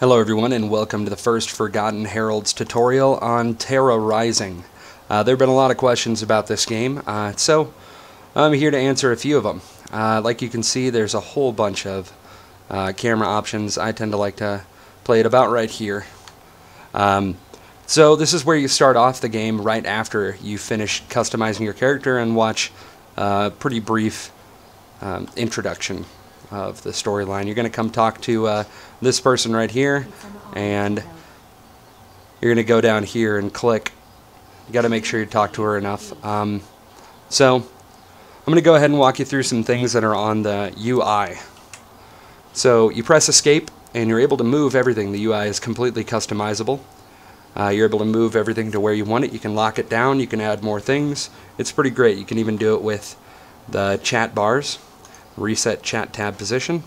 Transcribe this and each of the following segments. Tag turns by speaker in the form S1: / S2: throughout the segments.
S1: Hello everyone and welcome to the first Forgotten Heralds tutorial on Tera Rising. Uh, there have been a lot of questions about this game, uh, so I'm here to answer a few of them. Uh, like you can see there's a whole bunch of uh, camera options. I tend to like to play it about right here. Um, so this is where you start off the game right after you finish customizing your character and watch a pretty brief um, introduction of the storyline. You're going to come talk to uh, this person right here, and you're going to go down here and click. You got to make sure you talk to her enough. Um, so I'm going to go ahead and walk you through some things that are on the UI. So you press escape, and you're able to move everything. The UI is completely customizable. Uh, you're able to move everything to where you want it. You can lock it down. You can add more things. It's pretty great. You can even do it with the chat bars reset chat tab position.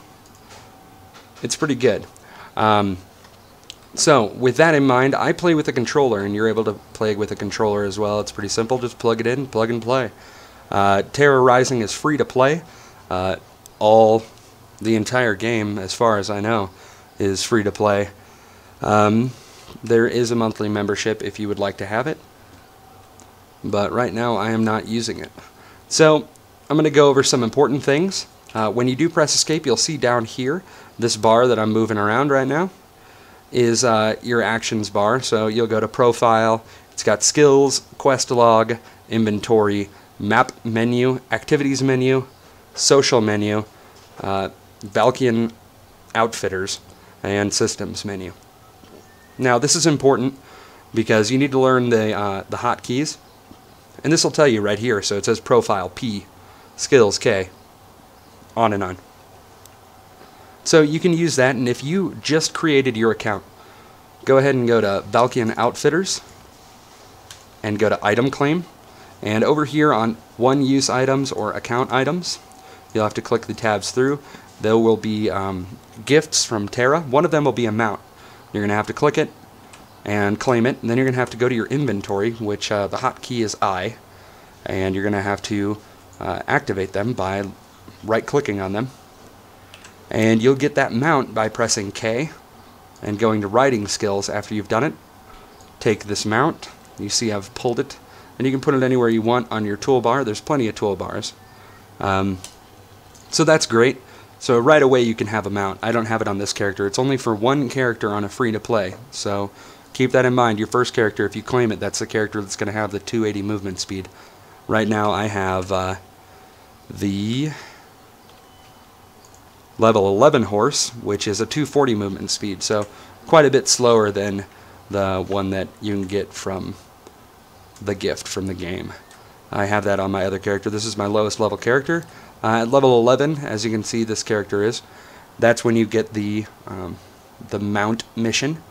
S1: It's pretty good. Um, so with that in mind, I play with a controller, and you're able to play with a controller as well. It's pretty simple. Just plug it in, plug and play. Uh, Tera Rising is free to play. Uh, all the entire game, as far as I know, is free to play. Um, there is a monthly membership if you would like to have it, but right now I am not using it. So I'm going to go over some important things. Uh, when you do press escape, you'll see down here, this bar that I'm moving around right now, is uh, your actions bar. So you'll go to profile, it's got skills, quest log, inventory, map menu, activities menu, social menu, uh, Valkyon outfitters, and systems menu. Now this is important because you need to learn the, uh, the hotkeys. And this will tell you right here. So it says profile P, skills K, on and on. So you can use that, and if you just created your account, go ahead and go to Valkyon Outfitters and go to Item Claim. And over here on One Use Items or Account Items, you'll have to click the tabs through. There will be um, gifts from Tera. One of them will be a mount. You're going to have to click it and claim it, and then you're going to have to go to your inventory, which uh, the hotkey is I, and you're going to have to uh, activate them by right clicking on them. And you'll get that mount by pressing K and going to writing skills after you've done it. Take this mount. You see I've pulled it. And you can put it anywhere you want on your toolbar. There's plenty of toolbars. Um, so that's great. So right away you can have a mount. I don't have it on this character. It's only for one character on a free to play so keep that in mind. Your first character if you claim it that's the character that's going to have the 280 movement speed. Right now I have uh, the level 11 horse, which is a 240 movement speed, so quite a bit slower than the one that you can get from the gift from the game. I have that on my other character. This is my lowest level character. Uh, at level 11, as you can see, this character is. That's when you get the um, the mount mission.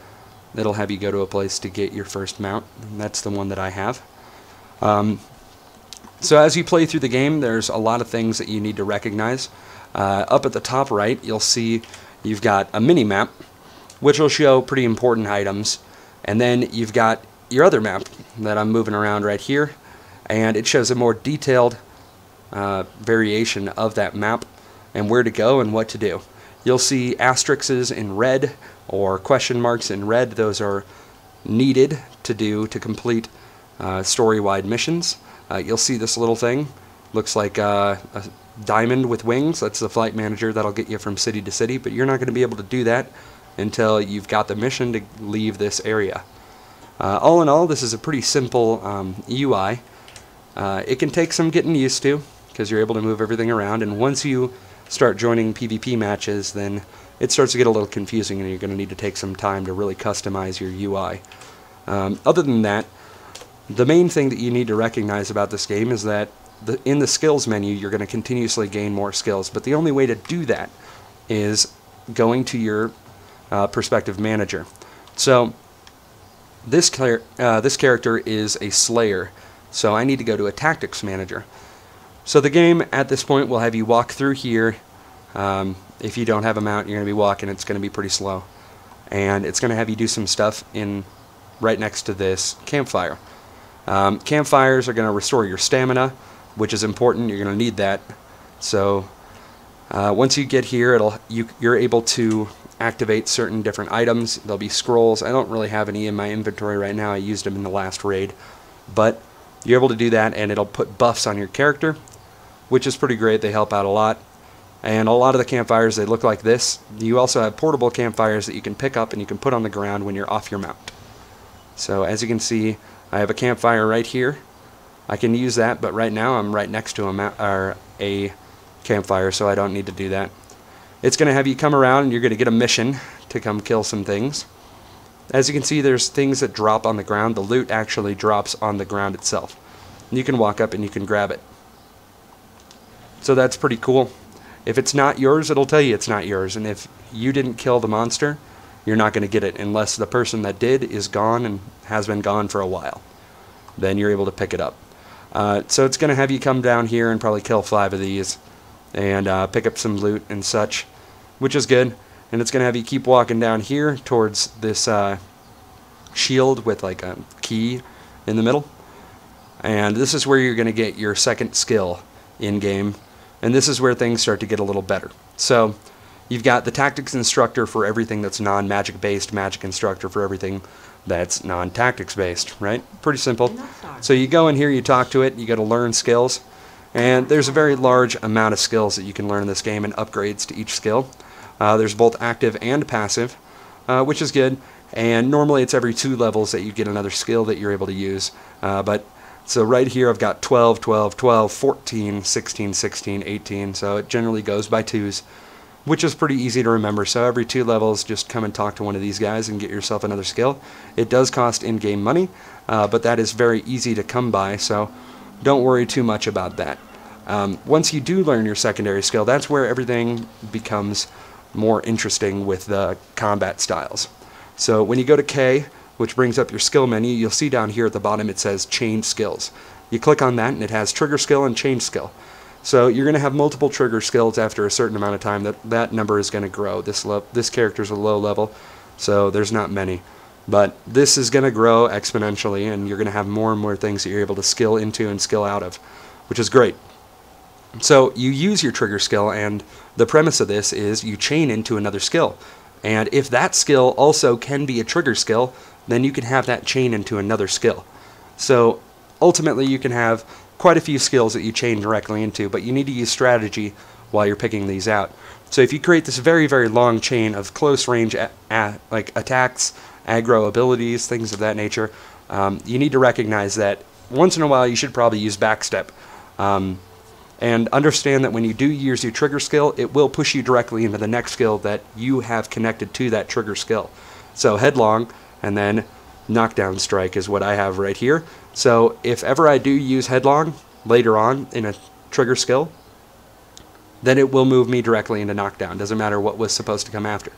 S1: It'll have you go to a place to get your first mount. That's the one that I have. Um, so as you play through the game, there's a lot of things that you need to recognize. Uh, up at the top right, you'll see you've got a mini map, which will show pretty important items. And then you've got your other map that I'm moving around right here, and it shows a more detailed uh, variation of that map and where to go and what to do. You'll see asterisks in red or question marks in red. Those are needed to do to complete uh, story-wide missions. Uh, you'll see this little thing. Looks like uh, a Diamond with wings, that's the flight manager that'll get you from city to city, but you're not going to be able to do that until you've got the mission to leave this area. Uh, all in all, this is a pretty simple um, UI. Uh, it can take some getting used to because you're able to move everything around, and once you start joining PvP matches, then it starts to get a little confusing, and you're going to need to take some time to really customize your UI. Um, other than that, the main thing that you need to recognize about this game is that the, in the skills menu, you're going to continuously gain more skills. But the only way to do that is going to your uh, perspective manager. So this, uh, this character is a slayer, so I need to go to a tactics manager. So the game at this point will have you walk through here. Um, if you don't have a mount, you're going to be walking. It's going to be pretty slow. And it's going to have you do some stuff in right next to this campfire. Um, campfires are going to restore your stamina which is important. You're going to need that. So uh, once you get here, it'll you, you're able to activate certain different items. There'll be scrolls. I don't really have any in my inventory right now. I used them in the last raid. But you're able to do that, and it'll put buffs on your character, which is pretty great. They help out a lot. And a lot of the campfires, they look like this. You also have portable campfires that you can pick up and you can put on the ground when you're off your mount. So as you can see, I have a campfire right here. I can use that, but right now I'm right next to a, a campfire, so I don't need to do that. It's going to have you come around and you're going to get a mission to come kill some things. As you can see, there's things that drop on the ground. The loot actually drops on the ground itself. You can walk up and you can grab it. So that's pretty cool. If it's not yours, it'll tell you it's not yours. And if you didn't kill the monster, you're not going to get it unless the person that did is gone and has been gone for a while. Then you're able to pick it up. Uh, so it's going to have you come down here and probably kill five of these and uh, pick up some loot and such, which is good. And it's going to have you keep walking down here towards this uh, shield with like a key in the middle. And this is where you're going to get your second skill in-game. And this is where things start to get a little better. So you've got the tactics instructor for everything that's non-magic based, magic instructor for everything that's non-tactics based, right? Pretty simple. So you go in here, you talk to it, you got to learn skills. And there's a very large amount of skills that you can learn in this game and upgrades to each skill. Uh, there's both active and passive, uh, which is good. And normally it's every two levels that you get another skill that you're able to use. Uh, but so right here I've got 12, 12, 12, 14, 16, 16, 18. So it generally goes by twos, which is pretty easy to remember. So every two levels, just come and talk to one of these guys and get yourself another skill. It does cost in-game money, uh, but that is very easy to come by. So don't worry too much about that. Um, once you do learn your secondary skill, that's where everything becomes more interesting with the combat styles. So when you go to K, which brings up your skill menu, you'll see down here at the bottom it says change skills. You click on that and it has trigger skill and change skill. So you're going to have multiple trigger skills after a certain amount of time. That that number is going to grow. This this character's a low level, so there's not many. But this is going to grow exponentially, and you're going to have more and more things that you're able to skill into and skill out of, which is great. So you use your trigger skill, and the premise of this is you chain into another skill. And if that skill also can be a trigger skill, then you can have that chain into another skill. So ultimately, you can have quite a few skills that you chain directly into, but you need to use strategy while you're picking these out. So if you create this very, very long chain of close range like attacks, aggro abilities, things of that nature, um, you need to recognize that once in a while you should probably use backstep. Um, and understand that when you do use your trigger skill, it will push you directly into the next skill that you have connected to that trigger skill. So headlong and then knockdown strike is what I have right here. So if ever I do use headlong later on in a trigger skill, then it will move me directly into knockdown. Doesn't matter what was supposed to come after.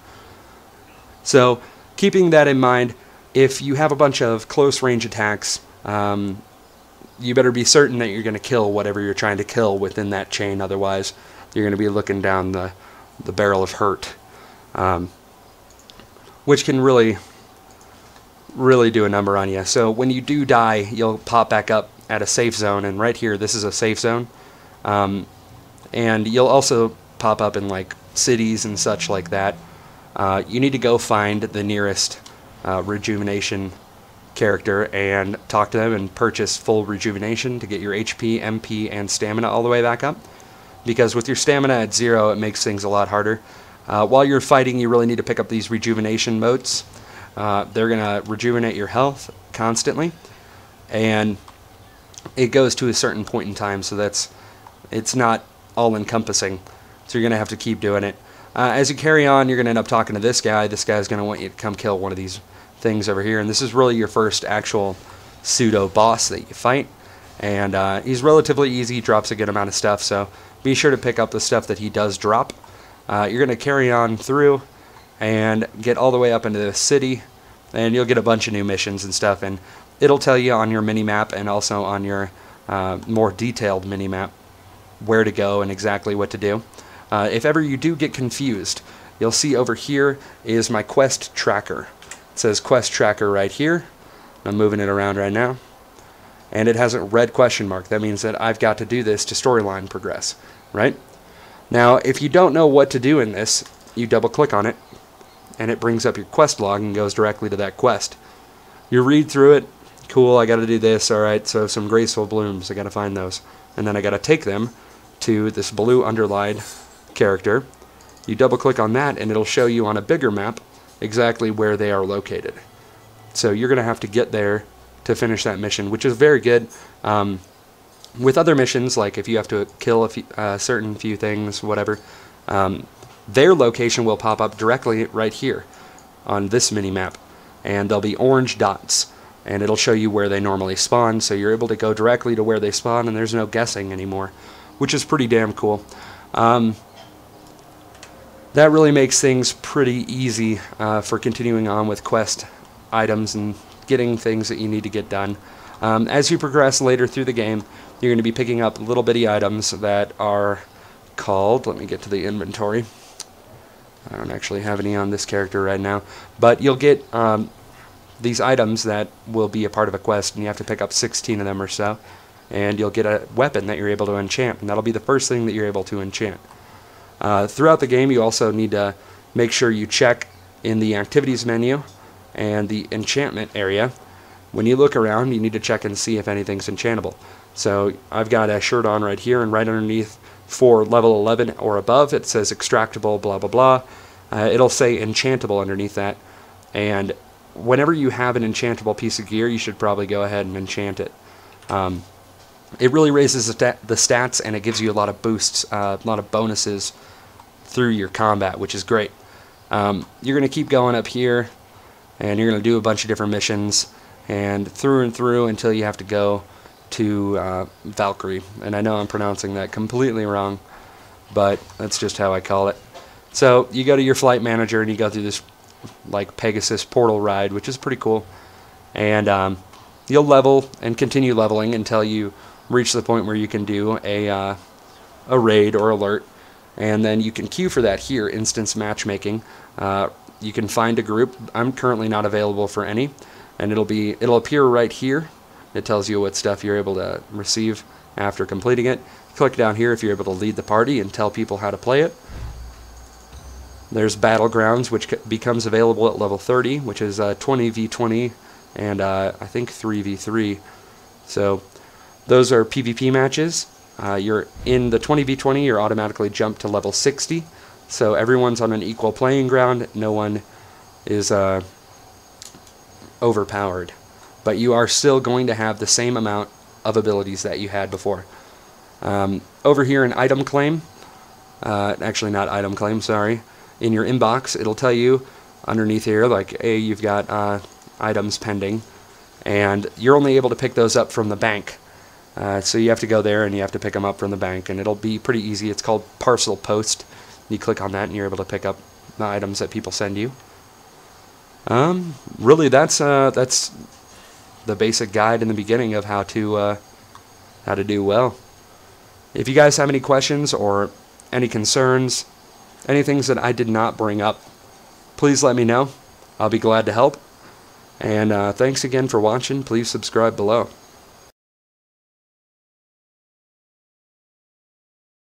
S1: So keeping that in mind, if you have a bunch of close range attacks, um, you better be certain that you're going to kill whatever you're trying to kill within that chain. Otherwise, you're going to be looking down the, the barrel of hurt, um, which can really, really do a number on you. So when you do die, you'll pop back up at a safe zone, and right here, this is a safe zone. Um, and you'll also pop up in like cities and such like that. Uh, you need to go find the nearest uh, rejuvenation character and talk to them and purchase full rejuvenation to get your HP, MP, and stamina all the way back up. Because with your stamina at zero, it makes things a lot harder. Uh, while you're fighting, you really need to pick up these rejuvenation motes. Uh, they're going to rejuvenate your health constantly, and it goes to a certain point in time, so that's it's not all-encompassing. So you're going to have to keep doing it. Uh, as you carry on, you're going to end up talking to this guy. This guy's going to want you to come kill one of these things over here. And this is really your first actual pseudo boss that you fight. And uh, he's relatively easy, he drops a good amount of stuff, so be sure to pick up the stuff that he does drop. Uh, you're going to carry on through and get all the way up into the city, and you'll get a bunch of new missions and stuff. And it'll tell you on your mini map and also on your uh, more detailed mini map where to go and exactly what to do. Uh, if ever you do get confused, you'll see over here is my quest tracker. It says quest tracker right here. I'm moving it around right now. And it has a red question mark. That means that I've got to do this to storyline progress, right? Now, if you don't know what to do in this, you double click on it, and it brings up your quest log and goes directly to that quest. You read through it, cool, I gotta do this, alright, so some graceful blooms, I gotta find those. And then I gotta take them to this blue underlined character. You double click on that and it'll show you on a bigger map exactly where they are located. So you're gonna have to get there to finish that mission, which is very good. Um, with other missions, like if you have to kill a few, uh, certain few things, whatever, um, their location will pop up directly right here on this mini map, and there'll be orange dots, and it'll show you where they normally spawn, so you're able to go directly to where they spawn, and there's no guessing anymore, which is pretty damn cool. Um, that really makes things pretty easy uh, for continuing on with quest items and getting things that you need to get done. Um, as you progress later through the game, you're going to be picking up little bitty items that are called, let me get to the inventory, I don't actually have any on this character right now, but you'll get um, these items that will be a part of a quest, and you have to pick up 16 of them or so, and you'll get a weapon that you're able to enchant, and that'll be the first thing that you're able to enchant. Uh, throughout the game, you also need to make sure you check in the activities menu and the enchantment area. When you look around, you need to check and see if anything's enchantable. So I've got a shirt on right here, and right underneath for level 11 or above, it says extractable, blah, blah, blah. Uh, it'll say enchantable underneath that. And whenever you have an enchantable piece of gear, you should probably go ahead and enchant it. Um, it really raises the, stat the, stats and it gives you a lot of boosts, uh, a lot of bonuses through your combat, which is great. Um, you're going to keep going up here and you're going to do a bunch of different missions and through and through until you have to go to uh, Valkyrie. And I know I'm pronouncing that completely wrong, but that's just how I call it. So you go to your flight manager and you go through this like Pegasus portal ride, which is pretty cool. And um, you'll level and continue leveling until you reach the point where you can do a, uh, a raid or alert. And then you can queue for that here, instance matchmaking. Uh, you can find a group. I'm currently not available for any, and it'll be it'll appear right here it tells you what stuff you're able to receive after completing it. Click down here if you're able to lead the party and tell people how to play it. There's Battlegrounds, which becomes available at level 30, which is uh, 20v20 and uh, I think 3v3. So those are PvP matches. Uh, you're in the 20v20, you're automatically jumped to level 60. So everyone's on an equal playing ground. No one is uh, overpowered but you are still going to have the same amount of abilities that you had before. Um, over here in item claim, uh, actually not item claim, sorry, in your inbox, it'll tell you underneath here, like, hey, you've got uh, items pending, and you're only able to pick those up from the bank. Uh, so you have to go there and you have to pick them up from the bank, and it'll be pretty easy. It's called Parcel Post. You click on that, and you're able to pick up the items that people send you. Um, really, that's uh, that's the basic guide in the beginning of how to uh, how to do well. If you guys have any questions or any concerns, any things that I did not bring up, please let me know. I'll be glad to help. And uh, thanks again for watching. Please subscribe below.